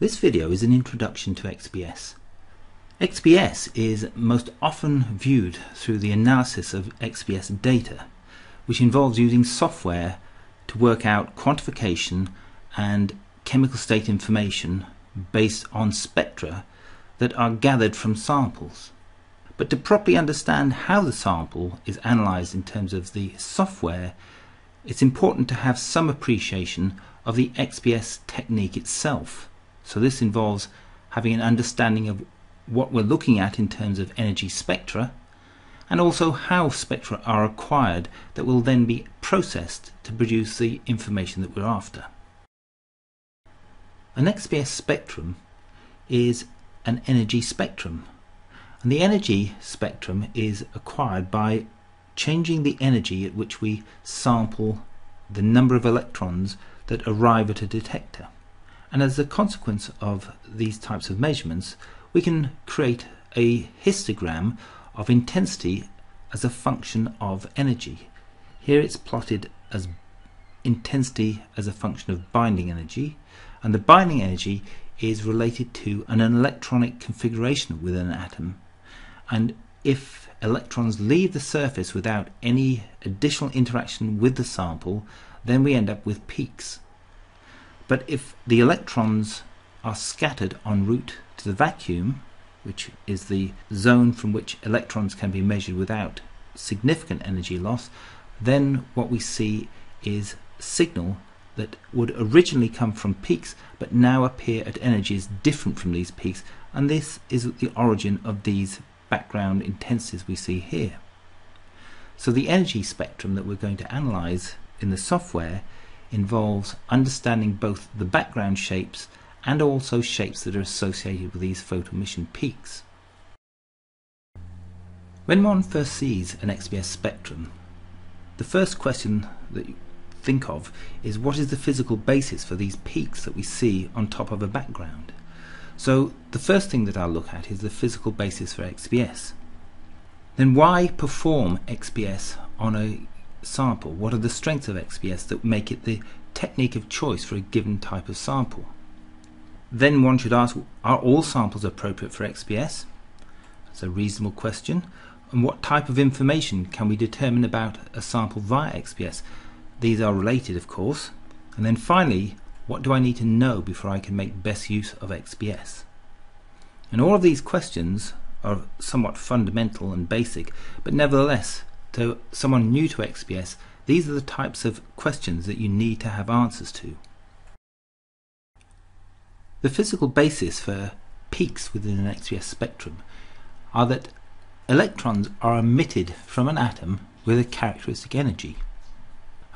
This video is an introduction to XPS. XPS is most often viewed through the analysis of XPS data, which involves using software to work out quantification and chemical state information based on spectra that are gathered from samples. But to properly understand how the sample is analysed in terms of the software, it's important to have some appreciation of the XPS technique itself. So this involves having an understanding of what we're looking at in terms of energy spectra and also how spectra are acquired that will then be processed to produce the information that we're after. An XPS spectrum is an energy spectrum and the energy spectrum is acquired by changing the energy at which we sample the number of electrons that arrive at a detector. And as a consequence of these types of measurements, we can create a histogram of intensity as a function of energy. Here it's plotted as intensity as a function of binding energy, and the binding energy is related to an electronic configuration within an atom. And if electrons leave the surface without any additional interaction with the sample, then we end up with peaks. But if the electrons are scattered en route to the vacuum, which is the zone from which electrons can be measured without significant energy loss, then what we see is signal that would originally come from peaks but now appear at energies different from these peaks and this is the origin of these background intensities we see here. So the energy spectrum that we're going to analyze in the software involves understanding both the background shapes and also shapes that are associated with these photoemission peaks. When one first sees an XPS spectrum, the first question that you think of is what is the physical basis for these peaks that we see on top of a background? So the first thing that I'll look at is the physical basis for XPS. Then why perform XPS on a sample? What are the strengths of XPS that make it the technique of choice for a given type of sample? Then one should ask, are all samples appropriate for XPS? That's a reasonable question. And what type of information can we determine about a sample via XPS? These are related, of course. And then finally, what do I need to know before I can make best use of XPS? And all of these questions are somewhat fundamental and basic, but nevertheless to someone new to XPS, these are the types of questions that you need to have answers to. The physical basis for peaks within an XPS spectrum are that electrons are emitted from an atom with a characteristic energy.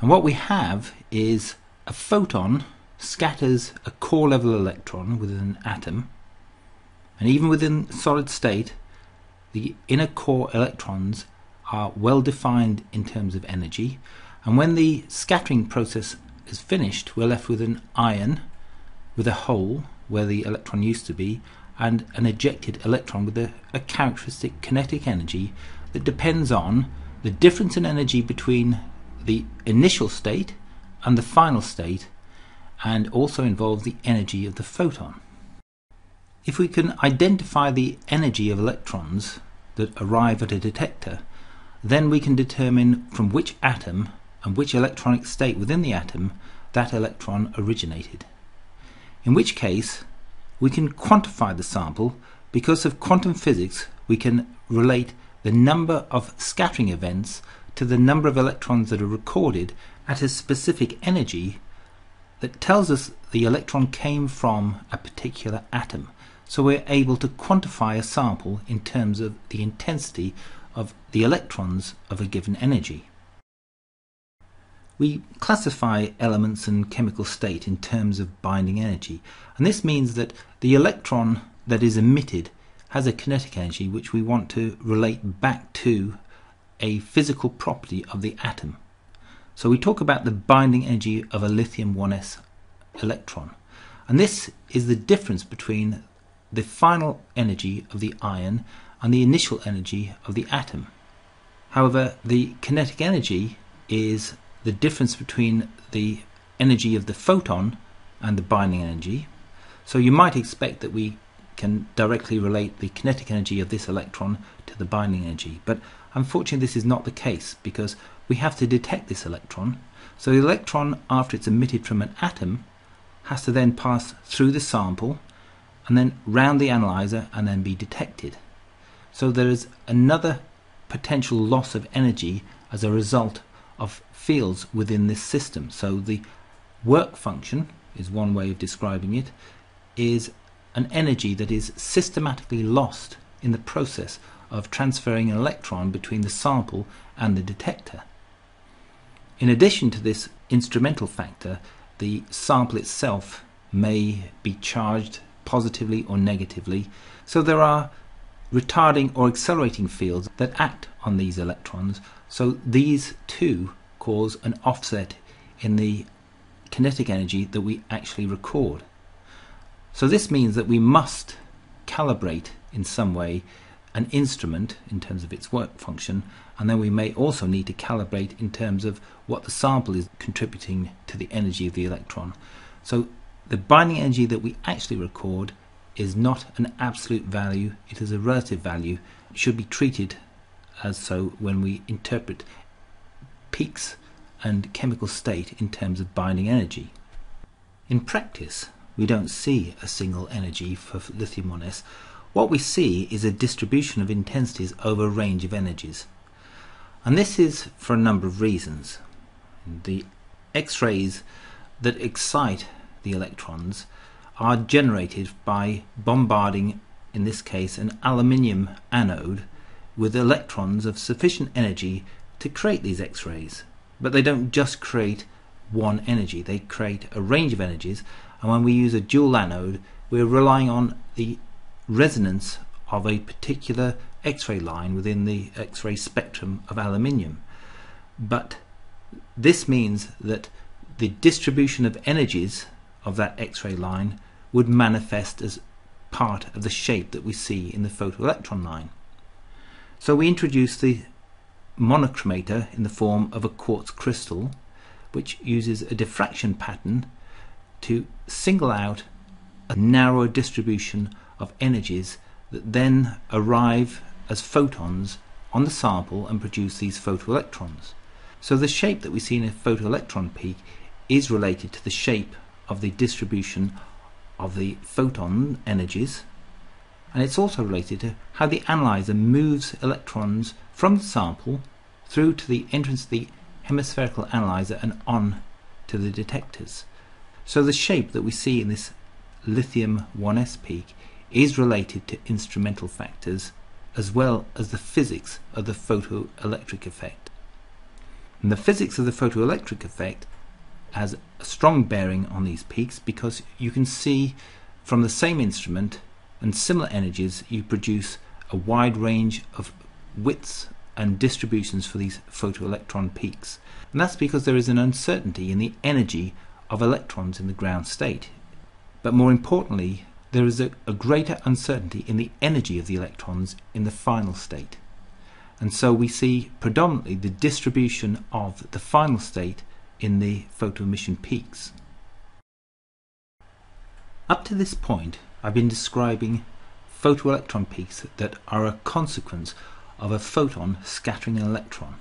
And what we have is a photon scatters a core level electron within an atom, and even within solid state, the inner core electrons are well defined in terms of energy and when the scattering process is finished we're left with an ion with a hole where the electron used to be and an ejected electron with a, a characteristic kinetic energy that depends on the difference in energy between the initial state and the final state and also involves the energy of the photon. If we can identify the energy of electrons that arrive at a detector, then we can determine from which atom and which electronic state within the atom that electron originated. In which case, we can quantify the sample because of quantum physics we can relate the number of scattering events to the number of electrons that are recorded at a specific energy that tells us the electron came from a particular atom. So we're able to quantify a sample in terms of the intensity of the electrons of a given energy. We classify elements and chemical state in terms of binding energy, and this means that the electron that is emitted has a kinetic energy which we want to relate back to a physical property of the atom. So we talk about the binding energy of a lithium 1s electron, and this is the difference between the final energy of the ion and the initial energy of the atom. However, the kinetic energy is the difference between the energy of the photon and the binding energy. So you might expect that we can directly relate the kinetic energy of this electron to the binding energy, but unfortunately this is not the case because we have to detect this electron. So the electron, after it's emitted from an atom, has to then pass through the sample and then round the analyzer and then be detected. So there is another potential loss of energy as a result of fields within this system. So the work function is one way of describing it, is an energy that is systematically lost in the process of transferring an electron between the sample and the detector. In addition to this instrumental factor, the sample itself may be charged positively or negatively, so there are retarding or accelerating fields that act on these electrons, so these too cause an offset in the kinetic energy that we actually record. So this means that we must calibrate in some way an instrument in terms of its work function and then we may also need to calibrate in terms of what the sample is contributing to the energy of the electron. So the binding energy that we actually record is not an absolute value, it is a relative value. It should be treated as so when we interpret peaks and chemical state in terms of binding energy. In practice, we don't see a single energy for lithium 1s. What we see is a distribution of intensities over a range of energies. And this is for a number of reasons. The X-rays that excite the electrons are generated by bombarding, in this case, an aluminium anode with electrons of sufficient energy to create these X-rays. But they don't just create one energy, they create a range of energies and when we use a dual anode we're relying on the resonance of a particular X-ray line within the X-ray spectrum of aluminium. But this means that the distribution of energies of that X-ray line would manifest as part of the shape that we see in the photoelectron line. So we introduce the monochromator in the form of a quartz crystal which uses a diffraction pattern to single out a narrower distribution of energies that then arrive as photons on the sample and produce these photoelectrons. So the shape that we see in a photoelectron peak is related to the shape of the distribution of the photon energies and it's also related to how the analyzer moves electrons from the sample through to the entrance of the hemispherical analyzer and on to the detectors. So the shape that we see in this lithium 1s peak is related to instrumental factors as well as the physics of the photoelectric effect. And the physics of the photoelectric effect has a strong bearing on these peaks because you can see from the same instrument and similar energies you produce a wide range of widths and distributions for these photoelectron peaks. And that's because there is an uncertainty in the energy of electrons in the ground state. But more importantly, there is a, a, greater uncertainty in the energy of the electrons in the final state. And so we see predominantly the distribution of the final state in the photoemission peaks. Up to this point, I've been describing photoelectron peaks that are a consequence of a photon scattering an electron.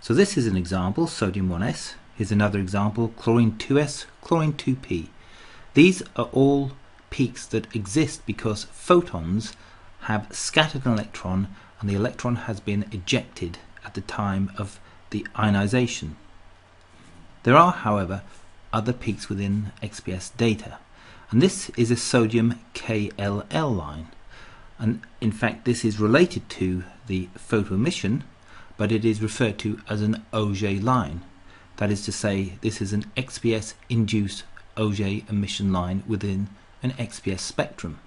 So this is an example, sodium 1s, Here's another example, chlorine 2s, chlorine 2p. These are all peaks that exist because photons have scattered an electron and the electron has been ejected at the time of the ionization. There are, however, other peaks within XPS data, and this is a sodium KLL line. And in fact, this is related to the photoemission, but it is referred to as an Auger line. That is to say, this is an XPS induced Auger emission line within an XPS spectrum.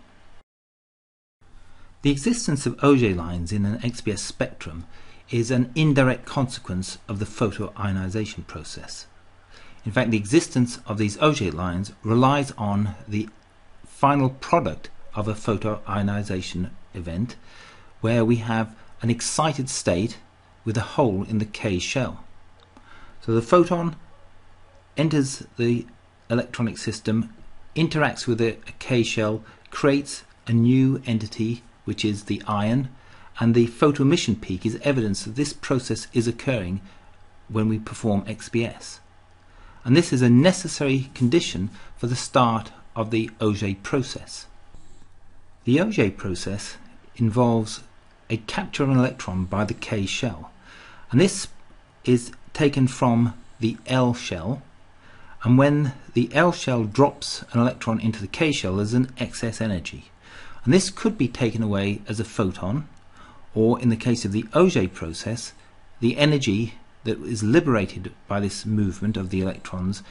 The existence of Auger lines in an XPS spectrum is an indirect consequence of the photoionization process. In fact, the existence of these Auger lines relies on the final product of a photoionization event where we have an excited state with a hole in the K shell. So the photon enters the electronic system interacts with a, K shell, creates a new entity, which is the ion, and the photoemission peak is evidence that this process is occurring when we perform XPS. And this is a necessary condition for the start of the Auger process. The Auger process involves a capture of an electron by the K shell, and this is taken from the L shell, and when the L shell drops an electron into the K shell, there's an excess energy. And this could be taken away as a photon, or in the case of the Auger process, the energy that is liberated by this movement of the electrons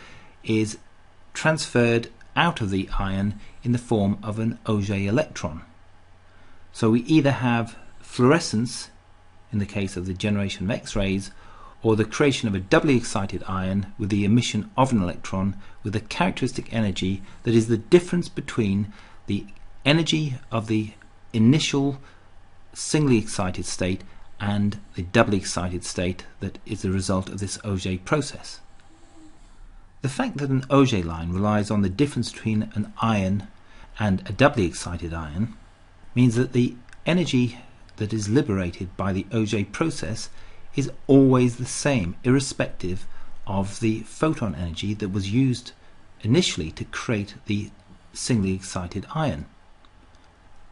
is transferred out of the ion in the form of an Auger electron. So we either have fluorescence in the case of the generation of X-rays or the creation of a doubly excited ion with the emission of an electron with a characteristic energy that is the difference between the energy of the initial singly excited state and the doubly excited state that is the result of this Auger process. The fact that an Auger line relies on the difference between an ion and a doubly excited ion means that the energy that is liberated by the Auger process is always the same, irrespective of the photon energy that was used initially to create the singly excited ion.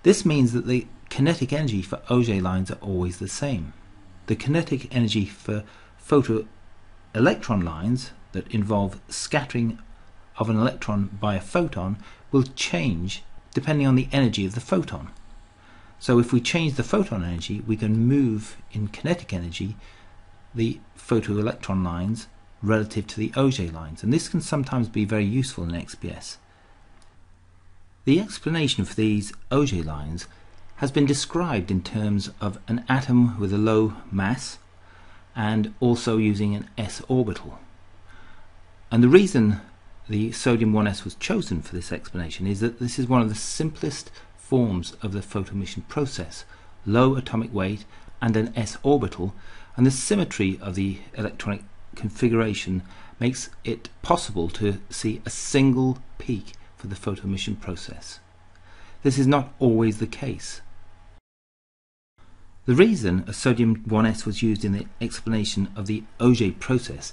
This means that the kinetic energy for Auger lines are always the same. The kinetic energy for photoelectron lines that involve scattering of an electron by a photon will change depending on the energy of the photon. So if we change the photon energy, we can move in kinetic energy the photoelectron lines relative to the Auger lines, and this can sometimes be very useful in XPS. The explanation for these Auger lines has been described in terms of an atom with a low mass and also using an s orbital. And the reason the sodium 1s was chosen for this explanation is that this is one of the simplest forms of the photoemission process, low atomic weight and an s orbital, and the symmetry of the electronic configuration makes it possible to see a single peak for the photoemission process. This is not always the case. The reason a sodium 1s was used in the explanation of the Auger process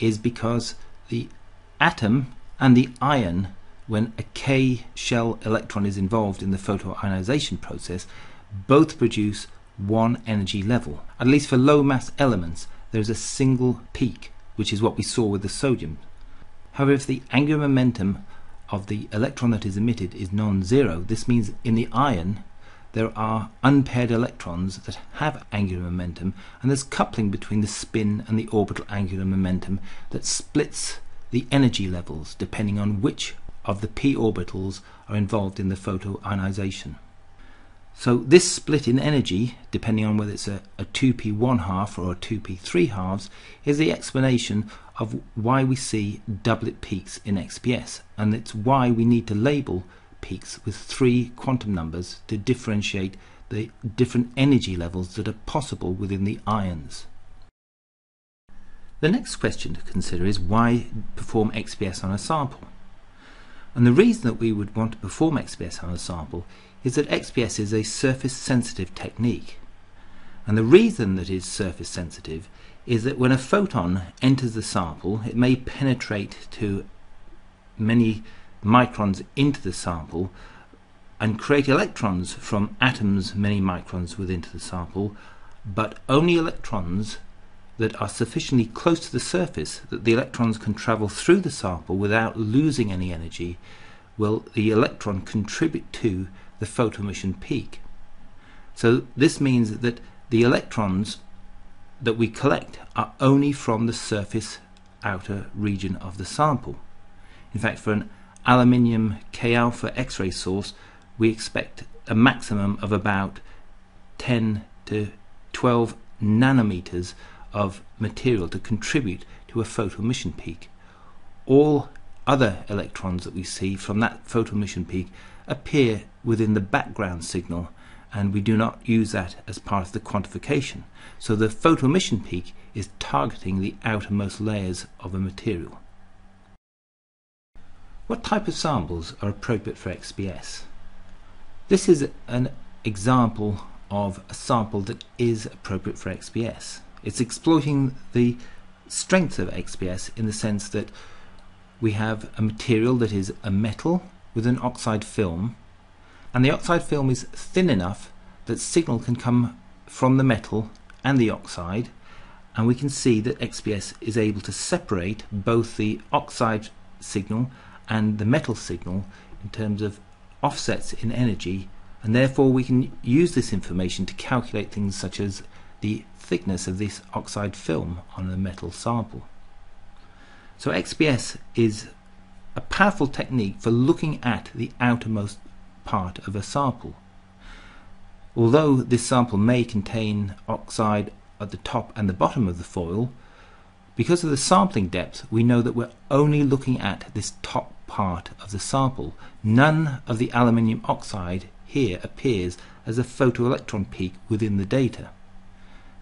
is because the atom and the ion, when a K shell electron is involved in the photoionization process, both produce one energy level. At least for low mass elements, there is a single peak, which is what we saw with the sodium. However, if the angular momentum of the electron that is emitted is non-zero, this means in the ion there are unpaired electrons that have angular momentum and there's coupling between the spin and the orbital angular momentum that splits the energy levels depending on which of the p orbitals are involved in the photoionization. So this split in energy, depending on whether it's a, a 2p 1 half or a 2p 3 halves, is the explanation of why we see doublet peaks in XPS, and it's why we need to label peaks with three quantum numbers to differentiate the different energy levels that are possible within the ions. The next question to consider is why perform XPS on a sample? And the reason that we would want to perform XPS on a sample is that XPS is a surface sensitive technique. And the reason that it's surface sensitive is that when a photon enters the sample, it may penetrate to many microns into the sample and create electrons from atoms many microns within the sample, but only electrons that are sufficiently close to the surface that the electrons can travel through the sample without losing any energy will the electron contribute to the photoemission peak. So this means that the electrons that we collect are only from the surface outer region of the sample. In fact, for an aluminium K alpha X-ray source, we expect a maximum of about 10 to 12 nanometers of material to contribute to a photoemission peak. All other electrons that we see from that photoemission peak appear within the background signal and we do not use that as part of the quantification. So the photoemission peak is targeting the outermost layers of a material. What type of samples are appropriate for XPS? This is an example of a sample that is appropriate for XPS. It's exploiting the strength of XPS in the sense that we have a material that is a metal with an oxide film and the oxide film is thin enough that signal can come from the metal and the oxide and we can see that XPS is able to separate both the oxide signal and the metal signal in terms of offsets in energy and therefore we can use this information to calculate things such as the thickness of this oxide film on a metal sample. So XPS is a powerful technique for looking at the outermost part of a sample. Although this sample may contain oxide at the top and the bottom of the foil, because of the sampling depth we know that we're only looking at this top part of the sample. None of the aluminium oxide here appears as a photoelectron peak within the data,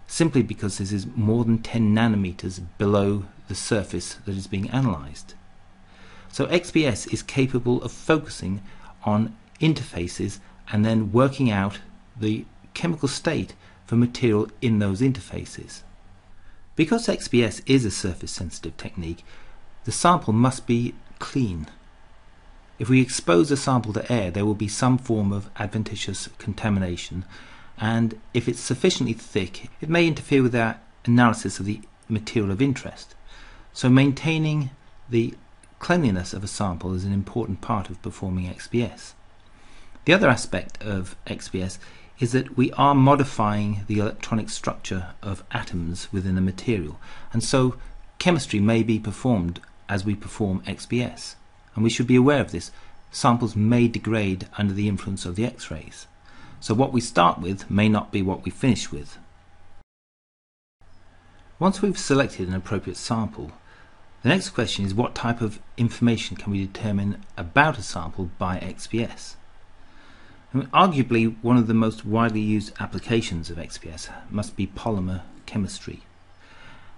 simply because this is more than 10 nanometers below the surface that is being analyzed. So XPS is capable of focusing on interfaces and then working out the chemical state for material in those interfaces. Because XPS is a surface sensitive technique, the sample must be clean. If we expose a sample to air, there will be some form of adventitious contamination, and if it's sufficiently thick, it may interfere with our analysis of the material of interest. So maintaining the cleanliness of a sample is an important part of performing XPS. The other aspect of XPS is that we are modifying the electronic structure of atoms within a material, and so chemistry may be performed as we perform XPS, and we should be aware of this. Samples may degrade under the influence of the X-rays, so what we start with may not be what we finish with. Once we've selected an appropriate sample, the next question is what type of information can we determine about a sample by XPS? Arguably, one of the most widely used applications of XPS must be polymer chemistry.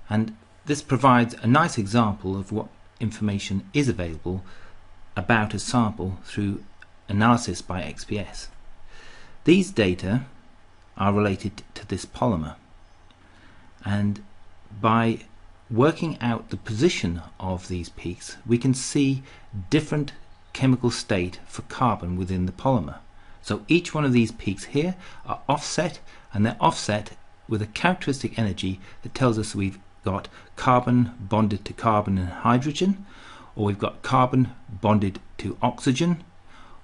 And this provides a nice example of what information is available about a sample through analysis by XPS. These data are related to this polymer and by working out the position of these peaks we can see different chemical state for carbon within the polymer. So each one of these peaks here are offset and they're offset with a characteristic energy that tells us we've got carbon bonded to carbon and hydrogen or we've got carbon bonded to oxygen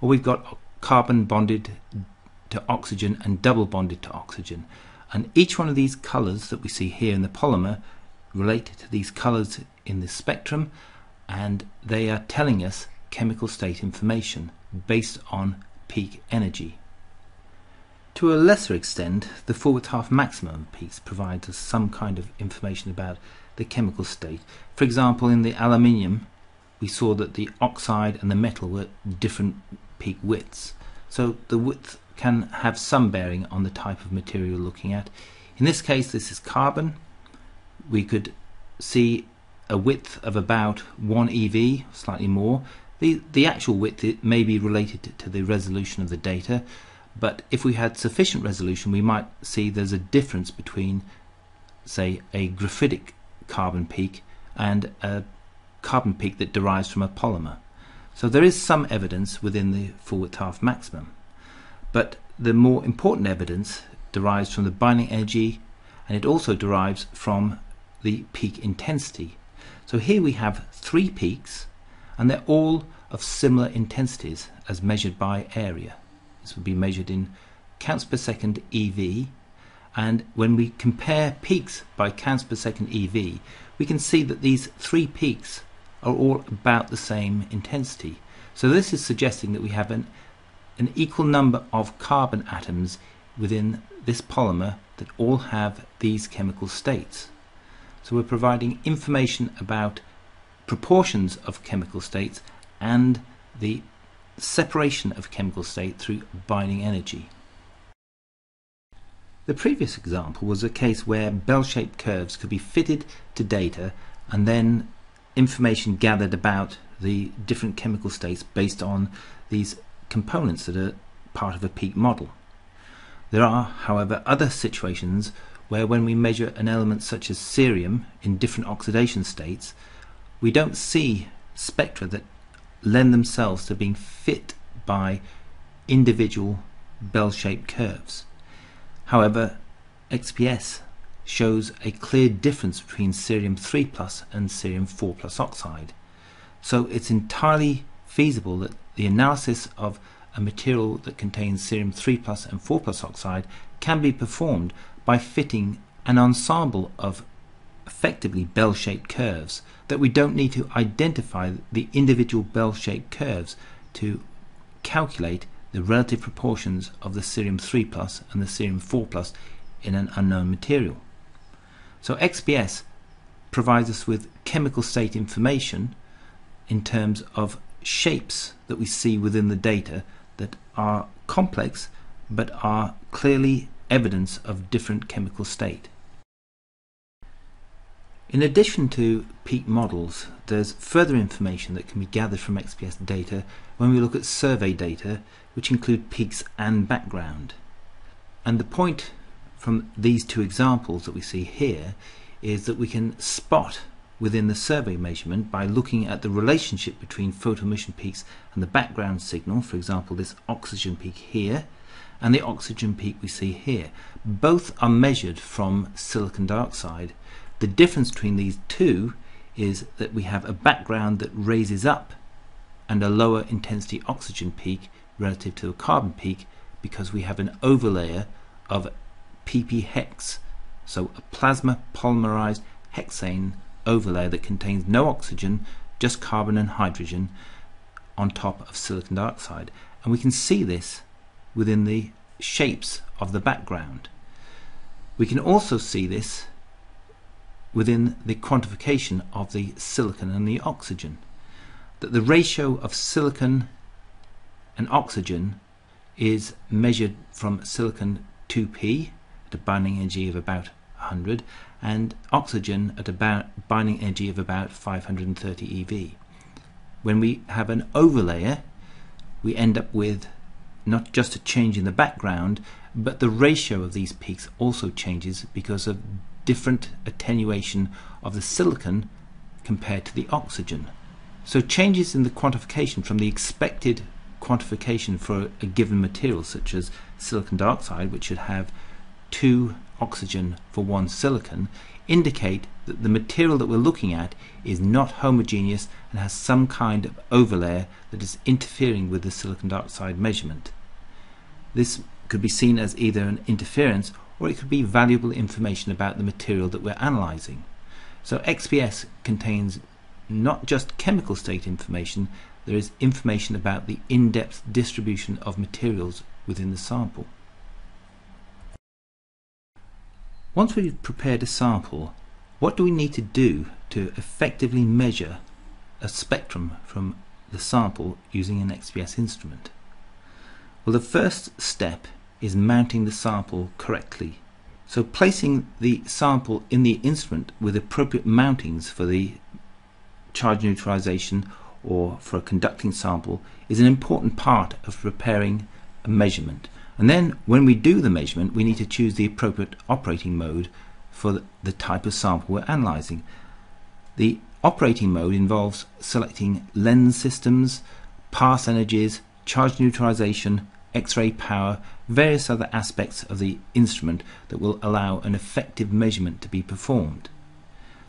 or we've got carbon bonded to oxygen and double bonded to oxygen and each one of these colors that we see here in the polymer relate to these colors in the spectrum and they are telling us chemical state information based on peak energy. To a lesser extent, the full width half maximum peaks provides us some kind of information about the chemical state. For example, in the aluminium, we saw that the oxide and the metal were different peak widths. So the width can have some bearing on the type of material you're looking at. In this case, this is carbon. We could see a width of about 1 eV, slightly more, the, the actual width may be related to the resolution of the data, but if we had sufficient resolution, we might see there's a difference between, say, a graphitic carbon peak and a carbon peak that derives from a polymer. So there is some evidence within the full width half maximum. But the more important evidence derives from the binding energy and it also derives from the peak intensity. So here we have three peaks and they're all of similar intensities as measured by area. This would be measured in counts per second EV and when we compare peaks by counts per second EV we can see that these three peaks are all about the same intensity. So this is suggesting that we have an, an equal number of carbon atoms within this polymer that all have these chemical states. So we're providing information about proportions of chemical states and the separation of chemical state through binding energy. The previous example was a case where bell-shaped curves could be fitted to data and then information gathered about the different chemical states based on these components that are part of a peak model. There are, however, other situations where when we measure an element such as cerium in different oxidation states, we don't see spectra that lend themselves to being fit by individual bell-shaped curves. However, XPS shows a clear difference between cerium 3 plus and cerium 4 plus oxide. So it's entirely feasible that the analysis of a material that contains cerium 3 plus and 4 plus oxide can be performed by fitting an ensemble of effectively bell-shaped curves that we don't need to identify the individual bell-shaped curves to calculate the relative proportions of the cerium 3 plus and the cerium 4 plus in an unknown material. So XPS provides us with chemical state information in terms of shapes that we see within the data that are complex but are clearly evidence of different chemical state. In addition to peak models, there's further information that can be gathered from XPS data when we look at survey data, which include peaks and background. And the point from these two examples that we see here is that we can spot within the survey measurement by looking at the relationship between photoemission peaks and the background signal, for example this oxygen peak here and the oxygen peak we see here. Both are measured from silicon dioxide. The difference between these two is that we have a background that raises up and a lower intensity oxygen peak relative to a carbon peak because we have an overlayer of pp hex, so a plasma polymerized hexane overlay that contains no oxygen, just carbon and hydrogen on top of silicon dioxide. And we can see this within the shapes of the background. We can also see this within the quantification of the silicon and the oxygen. That the ratio of silicon and oxygen is measured from silicon 2p at a binding energy of about 100 and oxygen at a binding energy of about 530 eV. When we have an overlayer, we end up with not just a change in the background, but the ratio of these peaks also changes because of different attenuation of the silicon compared to the oxygen. So changes in the quantification from the expected quantification for a given material such as silicon dioxide which should have two oxygen for one silicon indicate that the material that we're looking at is not homogeneous and has some kind of overlay that is interfering with the silicon dioxide measurement. This could be seen as either an interference or it could be valuable information about the material that we're analyzing. So XPS contains not just chemical state information, there is information about the in-depth distribution of materials within the sample. Once we've prepared a sample, what do we need to do to effectively measure a spectrum from the sample using an XPS instrument? Well, the first step is mounting the sample correctly. So placing the sample in the instrument with appropriate mountings for the charge neutralization or for a conducting sample is an important part of preparing a measurement. And then when we do the measurement, we need to choose the appropriate operating mode for the type of sample we're analyzing. The operating mode involves selecting lens systems, pass energies, charge neutralization, X-ray power, various other aspects of the instrument that will allow an effective measurement to be performed.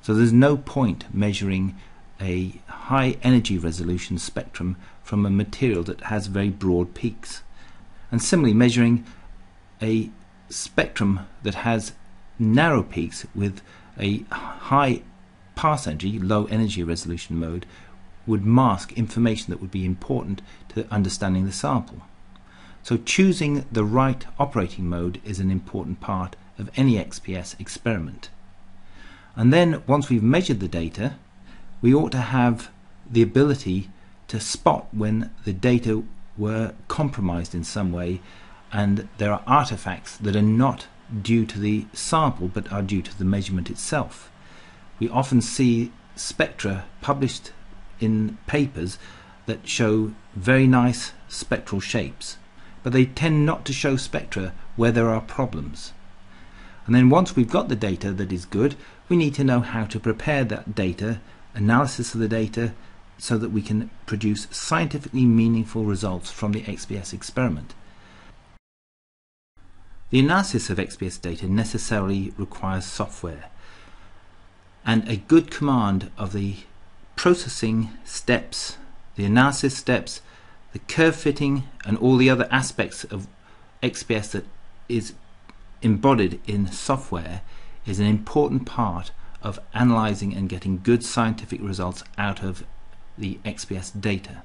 So there's no point measuring a high energy resolution spectrum from a material that has very broad peaks. And similarly, measuring a spectrum that has narrow peaks with a high pass energy, low energy resolution mode, would mask information that would be important to understanding the sample. So choosing the right operating mode is an important part of any XPS experiment. And then once we've measured the data, we ought to have the ability to spot when the data were compromised in some way and there are artifacts that are not due to the sample but are due to the measurement itself. We often see spectra published in papers that show very nice spectral shapes, but they tend not to show spectra where there are problems. And then once we've got the data that is good, we need to know how to prepare that data, analysis of the data, so that we can produce scientifically meaningful results from the XPS experiment. The analysis of XPS data necessarily requires software and a good command of the processing steps, the analysis steps, the curve fitting and all the other aspects of XPS that is embodied in software is an important part of analyzing and getting good scientific results out of the XPS data.